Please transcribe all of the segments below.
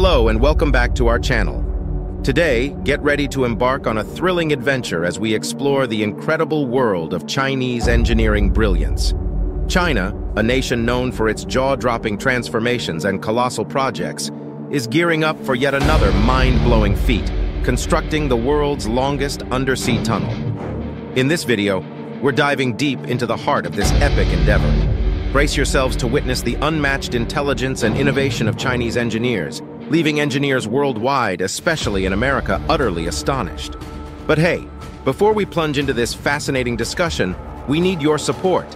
Hello and welcome back to our channel. Today, get ready to embark on a thrilling adventure as we explore the incredible world of Chinese engineering brilliance. China, a nation known for its jaw-dropping transformations and colossal projects, is gearing up for yet another mind-blowing feat, constructing the world's longest undersea tunnel. In this video, we're diving deep into the heart of this epic endeavor. Brace yourselves to witness the unmatched intelligence and innovation of Chinese engineers, leaving engineers worldwide, especially in America, utterly astonished. But hey, before we plunge into this fascinating discussion, we need your support.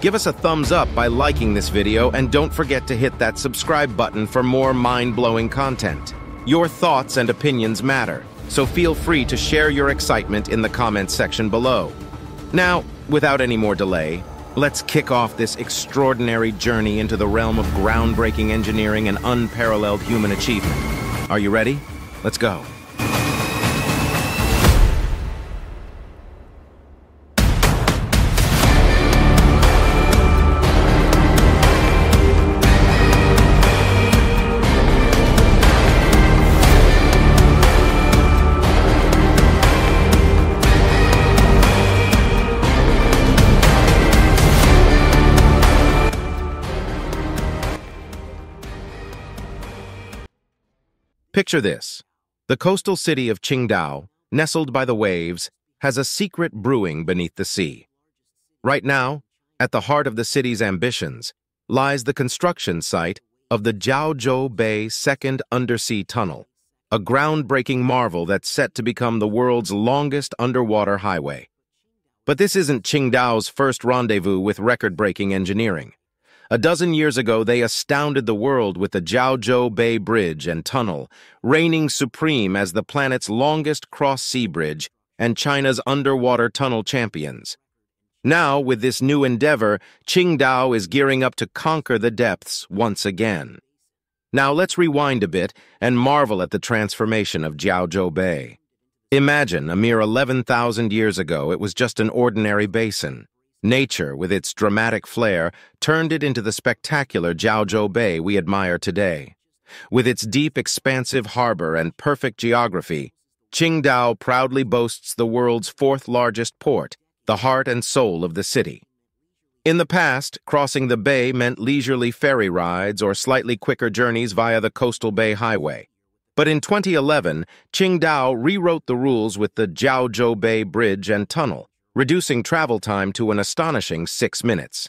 Give us a thumbs up by liking this video and don't forget to hit that subscribe button for more mind-blowing content. Your thoughts and opinions matter, so feel free to share your excitement in the comments section below. Now, without any more delay, let's kick off this extraordinary journey into the realm of groundbreaking engineering and unparalleled human achievement. Are you ready? Let's go. Picture this. The coastal city of Qingdao, nestled by the waves, has a secret brewing beneath the sea. Right now, at the heart of the city's ambitions, lies the construction site of the Jiaozhou Bay Second Undersea Tunnel, a groundbreaking marvel that's set to become the world's longest underwater highway. But this isn't Qingdao's first rendezvous with record-breaking engineering. A dozen years ago, they astounded the world with the Jiaozhou Bay Bridge and Tunnel, reigning supreme as the planet's longest cross-sea bridge and China's underwater tunnel champions. Now, with this new endeavor, Qingdao is gearing up to conquer the depths once again. Now let's rewind a bit and marvel at the transformation of Jiaozhou Bay. Imagine, a mere 11,000 years ago, it was just an ordinary basin. Nature, with its dramatic flair, turned it into the spectacular Jiaozhou Bay we admire today. With its deep, expansive harbor and perfect geography, Qingdao proudly boasts the world's fourth largest port, the heart and soul of the city. In the past, crossing the bay meant leisurely ferry rides or slightly quicker journeys via the Coastal Bay Highway. But in 2011, Qingdao rewrote the rules with the Jiaozhou Bay Bridge and Tunnel, reducing travel time to an astonishing six minutes.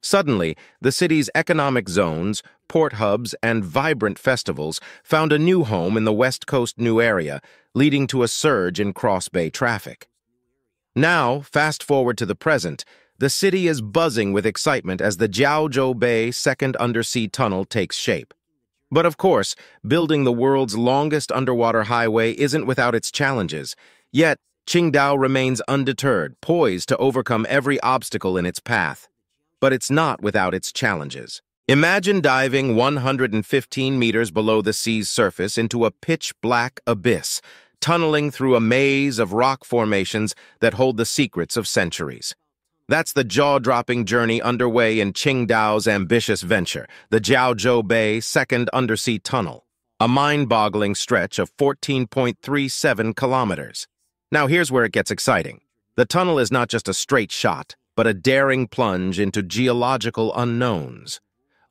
Suddenly, the city's economic zones, port hubs, and vibrant festivals found a new home in the West Coast New Area, leading to a surge in cross-bay traffic. Now, fast forward to the present, the city is buzzing with excitement as the Jiaozhou Bay Second Undersea Tunnel takes shape. But of course, building the world's longest underwater highway isn't without its challenges. Yet, Qingdao remains undeterred, poised to overcome every obstacle in its path. But it's not without its challenges. Imagine diving 115 meters below the sea's surface into a pitch-black abyss, tunneling through a maze of rock formations that hold the secrets of centuries. That's the jaw-dropping journey underway in Qingdao's ambitious venture, the Jiaozhou Bay Second Undersea Tunnel, a mind-boggling stretch of 14.37 kilometers. Now here's where it gets exciting. The tunnel is not just a straight shot, but a daring plunge into geological unknowns.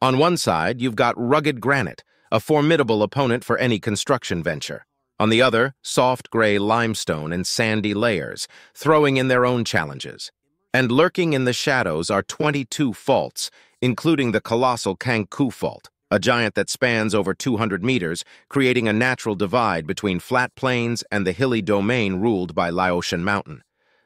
On one side, you've got rugged granite, a formidable opponent for any construction venture. On the other, soft gray limestone and sandy layers, throwing in their own challenges. And lurking in the shadows are 22 faults, including the colossal Cangkou Fault, a giant that spans over 200 meters, creating a natural divide between flat plains and the hilly domain ruled by Laoshan Mountain.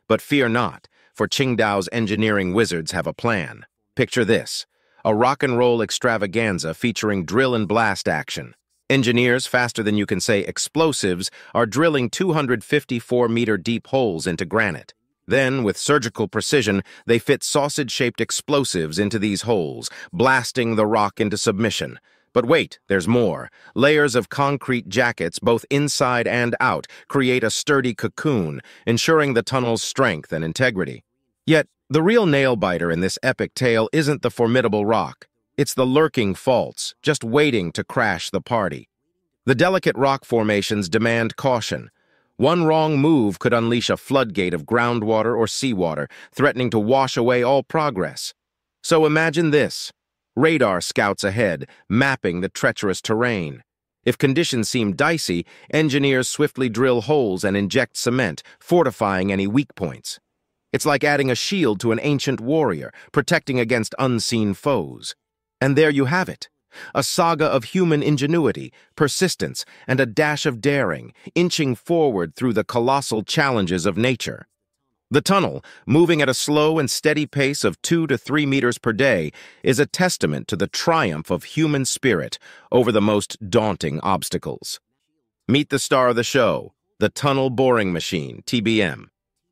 But fear not, for Qingdao's engineering wizards have a plan. Picture this, a rock and roll extravaganza featuring drill and blast action. Engineers, faster than you can say explosives, are drilling 254-meter deep holes into granite. Then, with surgical precision, they fit sausage-shaped explosives into these holes, blasting the rock into submission. But wait, there's more. Layers of concrete jackets, both inside and out, create a sturdy cocoon, ensuring the tunnel's strength and integrity. Yet, the real nail-biter in this epic tale isn't the formidable rock. It's the lurking faults, just waiting to crash the party. The delicate rock formations demand caution. One wrong move could unleash a floodgate of groundwater or seawater, threatening to wash away all progress. So imagine this. Radar scouts ahead, mapping the treacherous terrain. If conditions seem dicey, engineers swiftly drill holes and inject cement, fortifying any weak points. It's like adding a shield to an ancient warrior, protecting against unseen foes. And there you have it. A saga of human ingenuity, persistence, and a dash of daring, inching forward through the colossal challenges of nature. The tunnel, moving at a slow and steady pace of two to three meters per day, is a testament to the triumph of human spirit over the most daunting obstacles. Meet the star of the show, the Tunnel Boring Machine, TBM.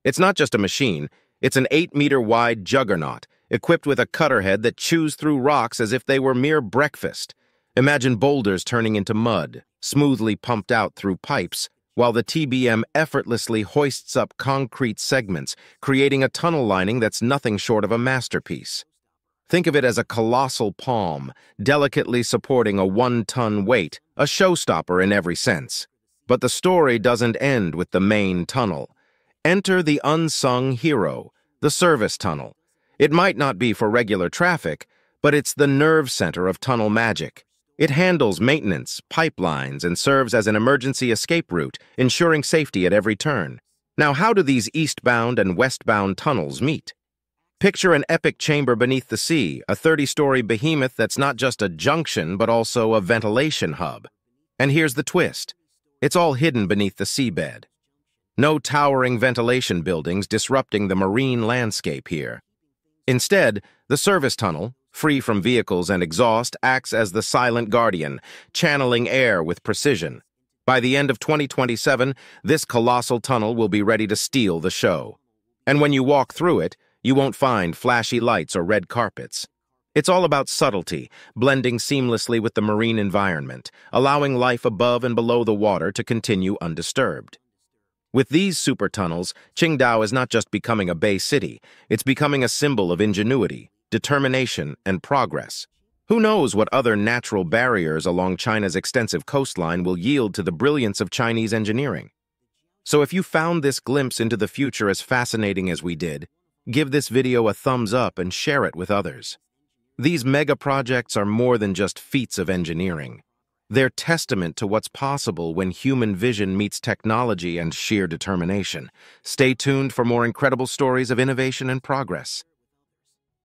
It's not just a machine, it's an eight-meter-wide juggernaut, equipped with a cutter head that chews through rocks as if they were mere breakfast. Imagine boulders turning into mud, smoothly pumped out through pipes, while the TBM effortlessly hoists up concrete segments, creating a tunnel lining that's nothing short of a masterpiece. Think of it as a colossal palm, delicately supporting a one-ton weight, a showstopper in every sense. But the story doesn't end with the main tunnel. Enter the unsung hero, the service tunnel. It might not be for regular traffic, but it's the nerve center of tunnel magic. It handles maintenance, pipelines, and serves as an emergency escape route, ensuring safety at every turn. Now, how do these eastbound and westbound tunnels meet? Picture an epic chamber beneath the sea, a 30-story behemoth that's not just a junction, but also a ventilation hub. And here's the twist. It's all hidden beneath the seabed. No towering ventilation buildings disrupting the marine landscape here. Instead, the service tunnel, free from vehicles and exhaust, acts as the silent guardian, channeling air with precision. By the end of 2027, this colossal tunnel will be ready to steal the show. And when you walk through it, you won't find flashy lights or red carpets. It's all about subtlety, blending seamlessly with the marine environment, allowing life above and below the water to continue undisturbed. With these super tunnels, Qingdao is not just becoming a bay city, it's becoming a symbol of ingenuity, determination, and progress. Who knows what other natural barriers along China's extensive coastline will yield to the brilliance of Chinese engineering? So if you found this glimpse into the future as fascinating as we did, give this video a thumbs up and share it with others. These mega projects are more than just feats of engineering. They're testament to what's possible when human vision meets technology and sheer determination. Stay tuned for more incredible stories of innovation and progress.